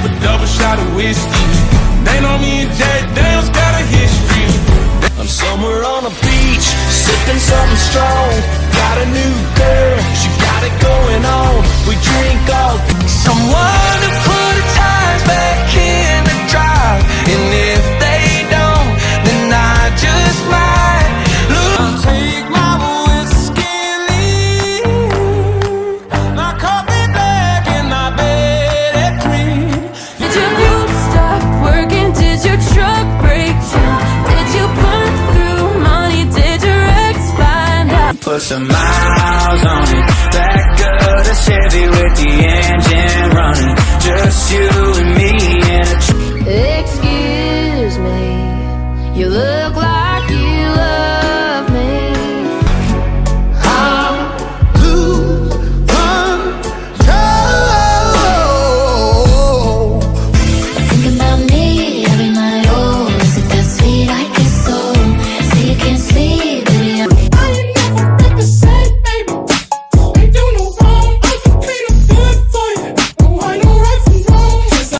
up a double shot of whiskey. They know me and Jack Daniel's got a history. I'm somewhere on a beach, sipping something strong. Got a new girl, she got it going on. We drink all. Someone put some miles on it. Back of the Chevy with the engine running. Just you and me in a Excuse me, you look